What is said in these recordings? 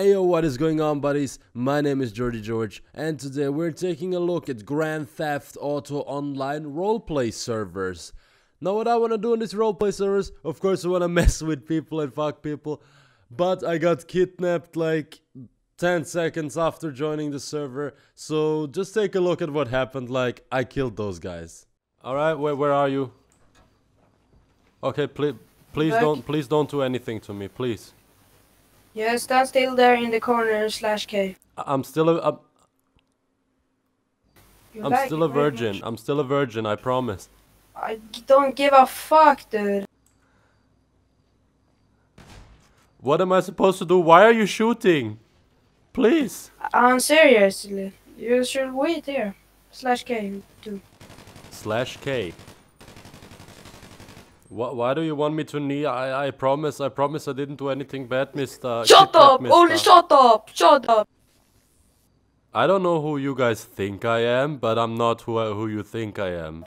Ayo, what is going on, buddies? My name is Georgy George, and today we're taking a look at Grand Theft Auto Online roleplay servers. Now, what I want to do in these roleplay servers, of course, I want to mess with people and fuck people, but I got kidnapped like 10 seconds after joining the server, so just take a look at what happened. Like, I killed those guys. Alright, where, where are you? Okay, please, please Back. don't, please don't do anything to me, please. Yeah, stand still there in the corner slash K. I'm still a, I'm, You're I'm still a virgin. I'm still a virgin, I promise. I don't give a fuck, dude. What am I supposed to do? Why are you shooting? Please. I'm seriously. You should wait here. Slash K too. Slash K. Why, why do you want me to knee? I, I promise, I promise I didn't do anything bad, mister. Shut Kidnap up! Only shut up! Shut up! I don't know who you guys think I am, but I'm not who I, who you think I am.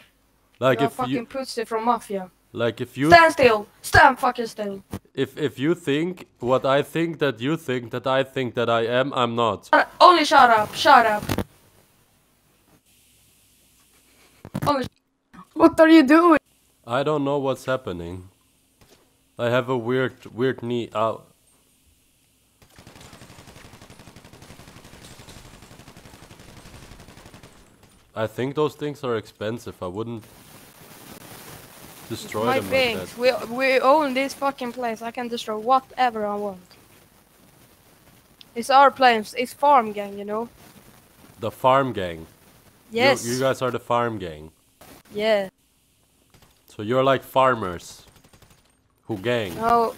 Like if You're a if fucking you pussy from Mafia. like if you Stand still! Stand fucking still! if if you think what I think that you think that I think that I am, I'm not. Uh, Only shut up! Shut up! Only What are you doing? I don't know what's happening. I have a weird weird knee out. I think those things are expensive. I wouldn't destroy my them things. like that. We we own this fucking place. I can destroy whatever I want. It's our place. It's farm gang, you know. The farm gang. You- Yes. You, guys are the farm gang. Yeah. So you're like farmers who gang. No.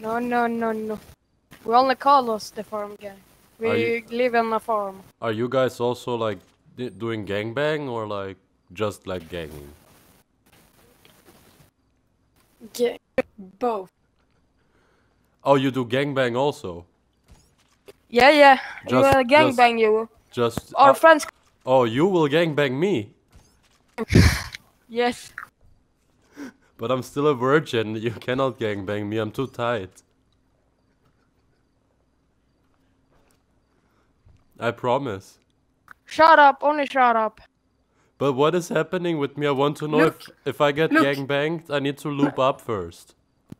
No, no, no, no. We only call us the farm gang. We you- live on a farm. Are you guys also like d- doing gangbang or like just like ganging? Yeah. Both. Oh, you do gangbang also? Yeah, yeah. Just- we will gangbang you. Just Our uh, friends. Oh, you will gangbang me, Yes. But I'm still a virgin. You cannot gangbang me. I'm too tight. I promise. Shut up. Only shut up. But what is happening with me? I want to know Look. if if I get Look. gangbanged, I need to loop up first.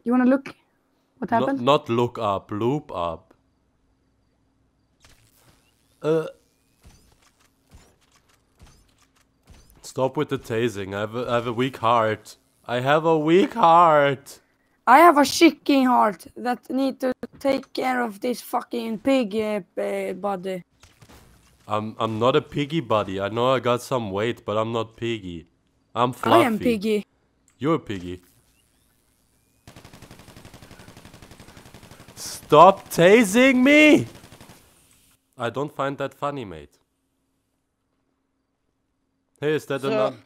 You wanna look? What No, happened? not look up, loop up. Uh. Stop with the tasing. I have a, I have a weak heart. I have a weak heart. I have a chicken heart that need to take care of this fucking pig uh, uh, body. I'm I'm not a piggy buddy. I know I got some weight, but I'm not piggy. I'm fluffy. I am piggy. You're a piggy. Stop tasing me! I don't find that funny, mate. Hey, is that So- another?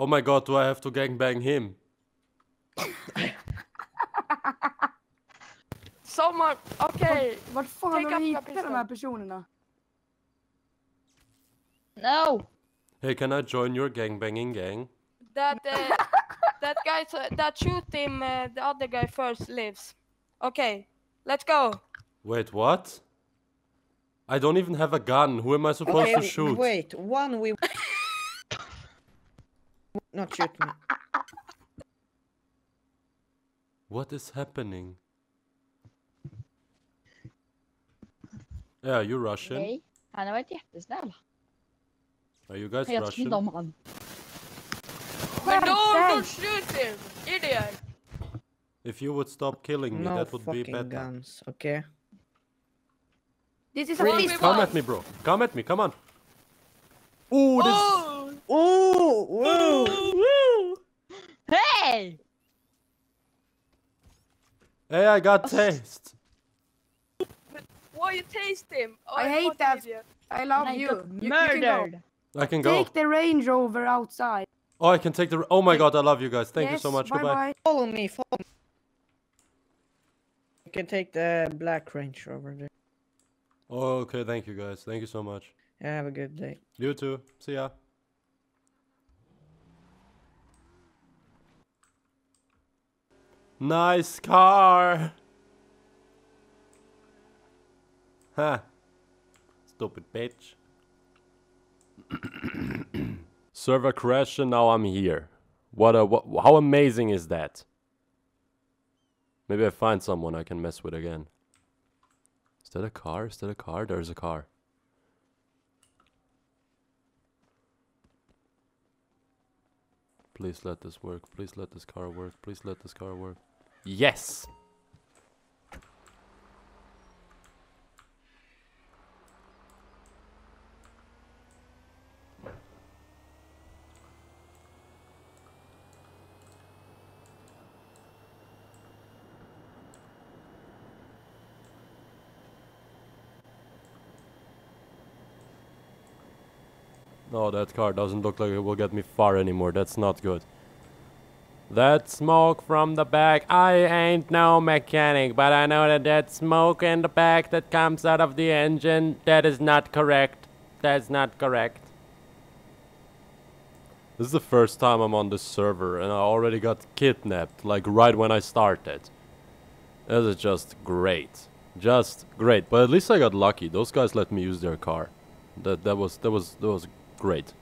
You're, uh, Oh my god, do I have to gangbang him? Someone. Okay. Vart fan Take har up du your hittat de här personerna? no. Hey, can I join your gangbanging gang? That uh, that guy t- that shoot him. Uh, the other guy first lives. Okay. Let's go. Wait, what? I don't even have a gun. Who am I supposed Okay, to shoot? wait. One we. Not shoot me. What is happening? Yeah, you Russian? Nej, han har varit jättesnäll. Are you guys Jag tycker inte Russian? om han. But no, don't shoot him, idiot. If you would stop killing me, No that would be fucking better. guns. Okay. This is a Three Come Come at me, bro. Come at me. Come on. Ooh, this. Oh, Oh, woo! Hej! Hey, Hey, I got oh, taste. why you taste him? Oh, I hate that. idiot. I love Han you. got You, you can murdered. I can go. go. Take the Range Rover outside. Oh, I can take the. Oh my god, I love you guys. Thank you so much. Bye Goodbye. bye. Follow me, follow me. You can take the black range over there. Oh, okay. Thank you guys. Thank you so much. Yeah, have a good day. You too. See ya. Nice car. Ha! Stupid bitch. Server crash and now I'm here. What a how amazing is that? Maybe I find someone I can mess with again. Is that a car? Is that a car? There's a car. Please let this work. Please let this car work. Please let this car work. Yes! No, that car doesn't look like it will get me far anymore. That's not good. That smoke from the back. I ain't no mechanic, but I know that that smoke in the back that comes out of the engine, that is not correct. That's not correct. This is the first time I'm on this server and I already got kidnapped, like right when I started. This is just great. Just great. But at least I got lucky. Those guys let me use their car. That that was that was that was great.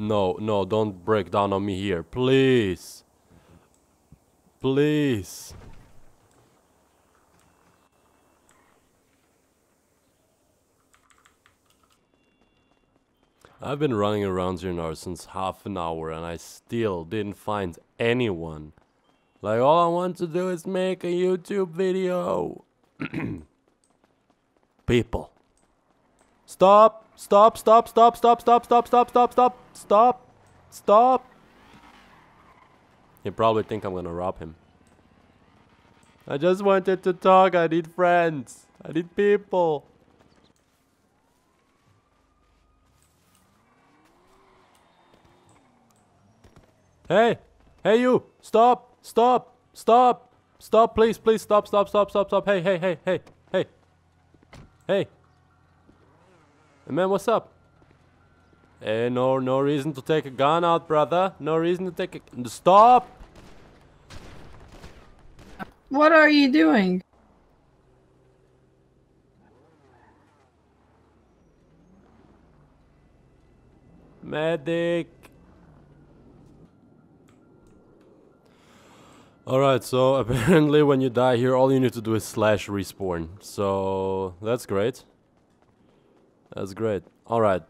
No, no, don't break down on me here. Please. Please. I've been running around here now since half an hour and I still didn't find anyone. Like all I want to do is make a YouTube video. People. Stop! Stop! Stop! Stop! Stop! Stop! Stop! Stop! Stop! Stop! Stop! Stop! You probably think I'm gonna rob him. I just wanted to talk. I need friends. I need people. Hey! Hey you! Stop! Stop! Stop! Stop! Please! Please! Stop! Stop! Stop! Stop! Stop! Hey! Hey! Hey! Hey! Hey! Hey! Hey man, what's up? Hey, no, no reason to take a gun out, brother. No reason to take a... Stop! What are you doing? Medic! Alright, so apparently when you die here, all you need to do is slash respawn. So, that's great. That's great. Alright,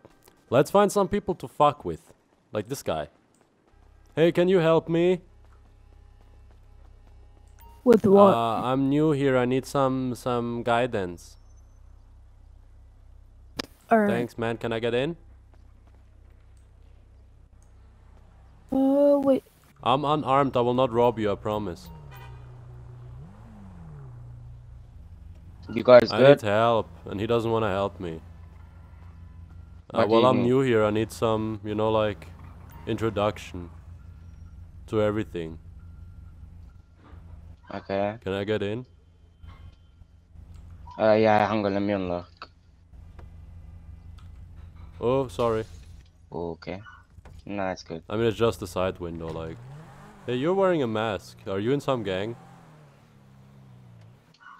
let's find some people to fuck with. Like this guy. Hey, can you help me? With what? Uh, I'm new here, I need some some guidance. Alright. Thanks man, can I get in? Uh, wait. I'm unarmed, I will not rob you, I promise. You guys I good? need help, and he doesn't want to help me. Uh, well, I'm new here. I need some, you know, like introduction to everything. Okay. Can I get in? Uh, yeah, hang on, let me unlock. Oh, sorry. Okay. No, that's good. I mean, it's just the side window. Like, hey, you're wearing a mask. Are you in some gang?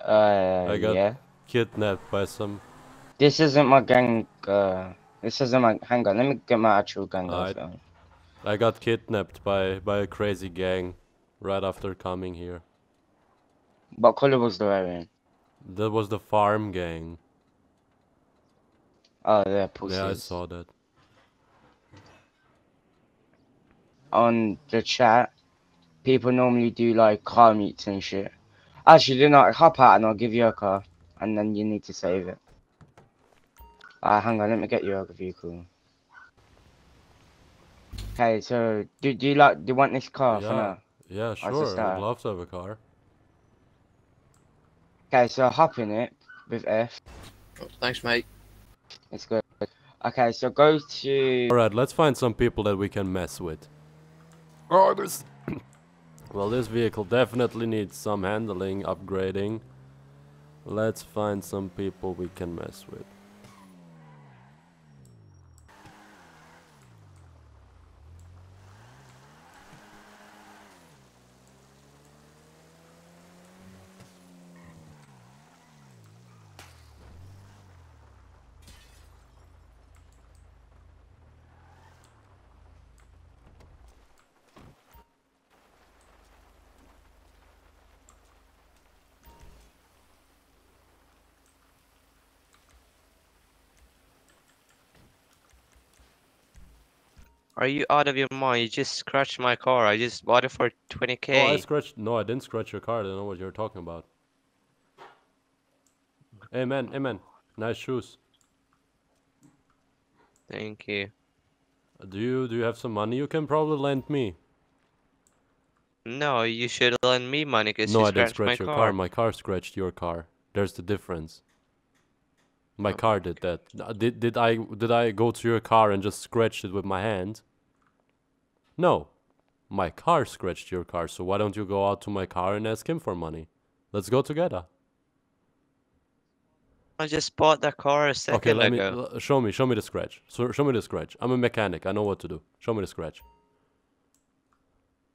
Uh, I got yeah. kidnapped by some. This isn't my gang, uh, this isn't my, hang on, let me get my actual gang outfit on. I got kidnapped by by a crazy gang right after coming here. What color was the wearing? That was the farm gang. Oh, they're pussies. Yeah, I saw that. On the chat, people normally do like car meets and shit. Actually, do not hop out and I'll give you a car, and then you need to save it. Uh, hang on, let me get you a vehicle. Okay, so do, do you like do you want this car for Yeah. now? Yeah, just sure. I'd love to have a car. Okay, so hop in it with F. Thanks, mate. It's good. Okay, so go to Alright, let's find some people that we can mess with. Oh, this. well, this vehicle definitely needs some handling, upgrading. Let's find some people we can mess with. Are you out of your mind? You just scratched my car. I just bought it for 20k. Oh, I scratched. No, I didn't scratch your car. I don't know what you're talking about. Hey man, hey man, nice shoes. Thank you. Do you do you have some money you can probably lend me? No, you should lend me money because no, you I didn't scratch your car. car. My car scratched your car. There's the difference. My oh. car did that. Did did I did I go to your car and just scratch it with my hand? No. My car scratched your car, so why don't you go out to my car and ask him for money? Let's go together. I just bought that car a second Okay, let me ago. l- show me show me the scratch. So show me the scratch. I'm a mechanic. I know what to do. Show me the scratch.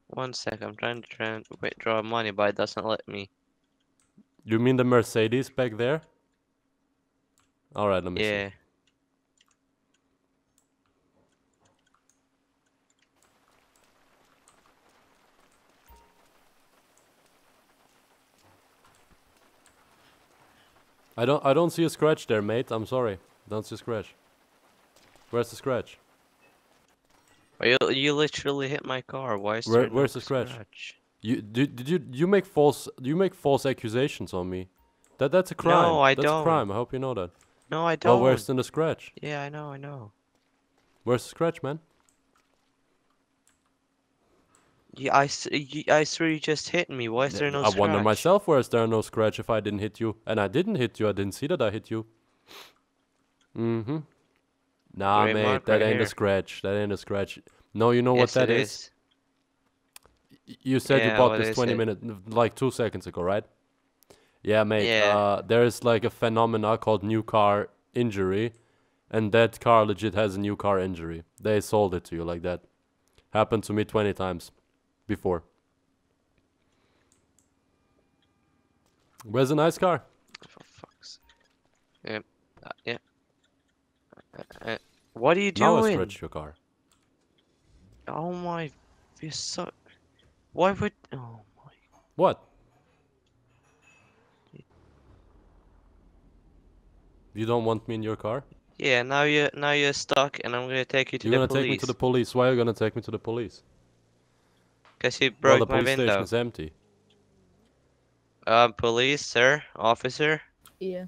One sec, I'm trying to try and withdraw money, but it doesn't let me. You mean the Mercedes back there? All right, let me see. I don't I don't see a scratch there, mate. I'm sorry. Don't see a scratch. Where's the scratch? You, you literally hit my car. Why is Where- there no where's the scratch? You did, did you you make false you make false accusations on me? That that's a crime. No, I that's a don't. crime. I hope you know that. No, I don't. where's the scratch? Yeah, I know, I know. Where's the scratch, man? Yeah, I, s- y- I swear you just hit me. Why is there no I scratch? I wonder myself where's there no scratch if I didn't hit you. And I didn't hit you, I didn't see that I hit you. Mm-hmm. Nah, Gray mate, that right ain't here. a scratch. That ain't a scratch. No, you know yes, what that is? is. You said you bought this 20 minutes, like two seconds ago, right? Yeah, mate. Yeah. Uh, there is like a phenomena called new car injury, and that car legit has a new car injury. They sold it to you like that. Happened to me 20 times before. Where's a nice car? For fuck's sake. Yep. Uh, yeah. Uh, uh, what are you Now I doing? stretch your car. Oh my, you're so. Why would? Oh my. What? You don't want me in your car? Yeah, now you're now you're stuck, and I'm gonna take you to the police. You're gonna take me to the police. police. Why are you gonna take me to the police? Cause you Well, broke the my police window. station's empty. Um, police, sir, officer. Yeah.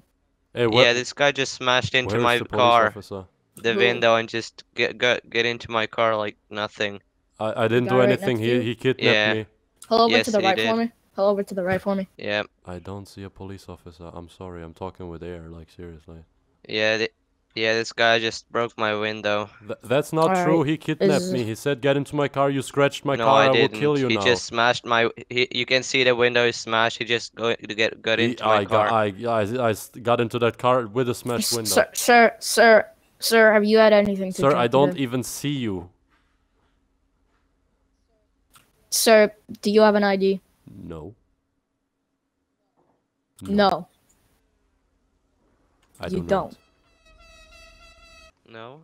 Hey, where, yeah, this guy just smashed into where's my the car, officer? the Who? window, and just get get get into my car like nothing. I, I didn't do right anything. next He he kidnapped Yeah. me. Pull over Yes, to the right did. for me. Pull over to the right for me. Yeah, I don't see a police officer. I'm sorry. I'm talking with air. Like seriously. yeah, th yeah. This guy just broke my window. Th- that's not All true. right. He kidnapped Is- me. He said, "Get into my car. You scratched my no, car. I I, will kill you he now." just smashed my. He, you can see the window is smashed. He just go to get got He- into my I car. got I, I I s- got into that car with a smashed window. Sir, sir, sir, sir, have you had anything to Sir, drink I don't today? even see you. Sir, do you have an ID? No. No. I you do not. don't. No,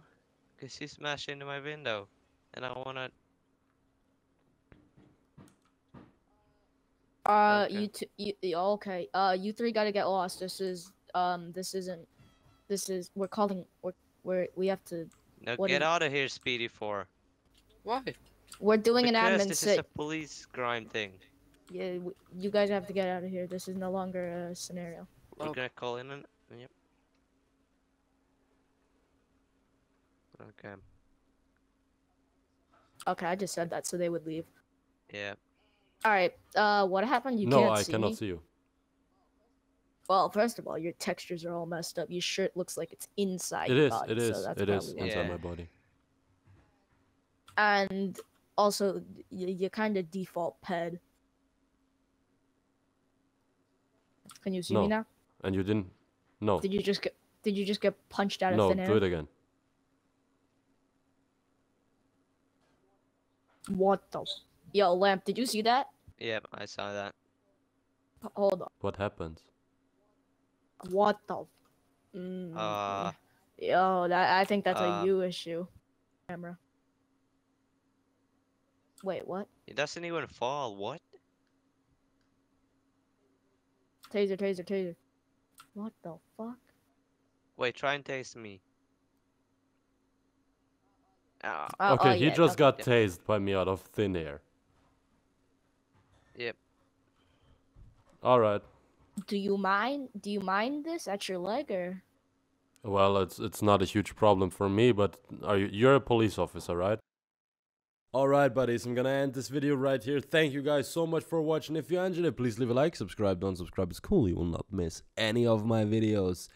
cause he smashed into my window, and I wanna. Uh, Okay. you, two, you, you, okay. Uh, you three gotta get lost. This is, um, this isn't, this is, we're calling, we're, we're, we have to, No, What get out of here, Speedy Four. Why? we're doing an because admin this sit. is a police crime thing. Yeah, w- you guys have to get out of here. This is no longer a scenario. We're gonna call in and. Yep. Okay. Okay, I just said that so they would leave. Yeah. All right. Uh, what happened? You no, can't I see cannot me. see you. Well, first of all, your textures are all messed up. Your shirt looks like it's inside It your is. body, It so is. that's It is probably inside Yeah. my body. And also, you're kind of default ped. Can you see No. me now? And you didn't. No. Did you just get? Did you just get punched out of No. thin air? Do it again. What the? Yo, lamp. Did you see that? Yep, I saw that. Hold on. What happened? What the? Mm, Uh, Yo, that I think that's uh, a you issue. Camera. Wait, what? it doesn't even fall. What? Taser, taser, taser. What the fuck? Wait, try and taste me. Ah, Oh, okay, oh, he yeah, just got yeah. tased by me out of thin air. Yep. Alright. Do you mind? Do you mind this at your leg or? Well, it's it's not a huge problem for me, but are you you're a police officer, right? Alright, buddies, I'm gonna end this video right here. Thank you guys so much for watching. If you enjoyed it, please leave a like, subscribe, don't subscribe. It's cool, you will not miss any of my videos.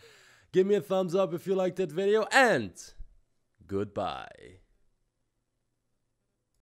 Give me a thumbs up if you liked that video, and goodbye.